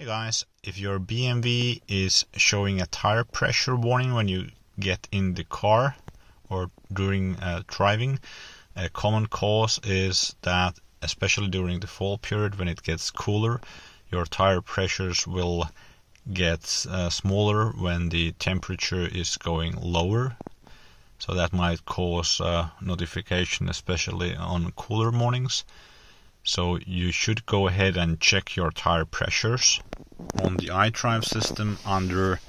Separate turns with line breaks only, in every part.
Hey guys, if your BMW is showing a tire pressure warning when you get in the car or during uh, driving, a common cause is that especially during the fall period when it gets cooler, your tire pressures will get uh, smaller when the temperature is going lower. So that might cause uh, notification especially on cooler mornings. So you should go ahead and check your tire pressures. On the iDrive system under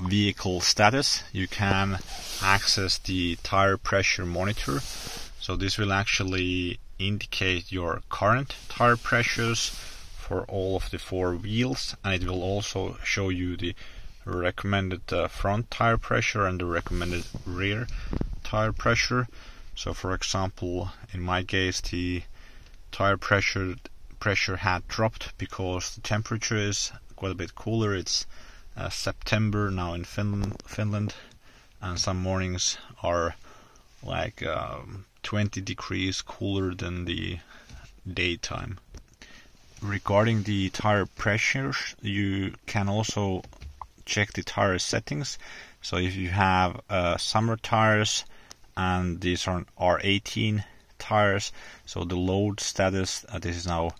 vehicle status you can access the tire pressure monitor. So this will actually indicate your current tire pressures for all of the four wheels and it will also show you the recommended uh, front tire pressure and the recommended rear tire pressure. So for example in my case the tire pressure pressure had dropped because the temperature is quite a bit cooler. It's uh, September now in Finland, Finland, and some mornings are like um, 20 degrees cooler than the daytime. Regarding the tire pressures, you can also check the tire settings. So if you have uh, summer tires and these are R18 tires. So the load status, uh, this is now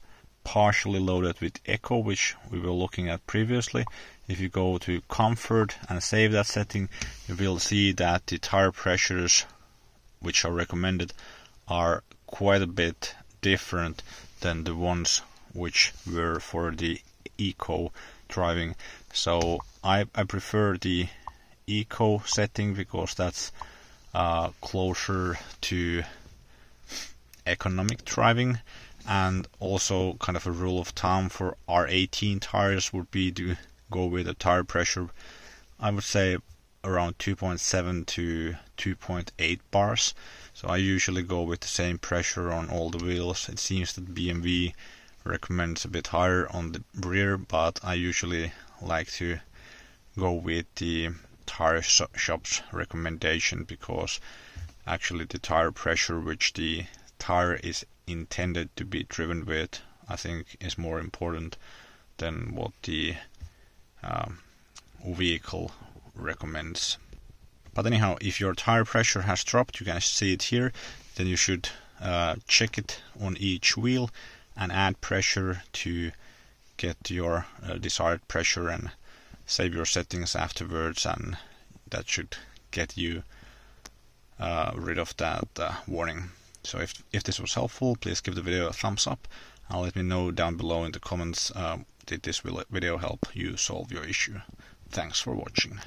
partially loaded with Eco, which we were looking at previously. If you go to comfort and save that setting, you will see that the tire pressures which are recommended are quite a bit different than the ones which were for the eco driving. So I, I prefer the eco setting because that's uh, closer to economic driving and also kind of a rule of thumb for R18 tires would be to go with a tire pressure I would say around 2.7 to 2.8 bars. So I usually go with the same pressure on all the wheels. It seems that BMW recommends a bit higher on the rear but I usually like to go with the tire shop's recommendation because actually the tire pressure which the tire is intended to be driven with, I think is more important than what the um, vehicle recommends. But anyhow, if your tire pressure has dropped, you can see it here, then you should uh, check it on each wheel and add pressure to get your uh, desired pressure and save your settings afterwards and that should get you uh, rid of that uh, warning. So if, if this was helpful, please give the video a thumbs up and let me know down below in the comments um, did this video help you solve your issue. Thanks for watching.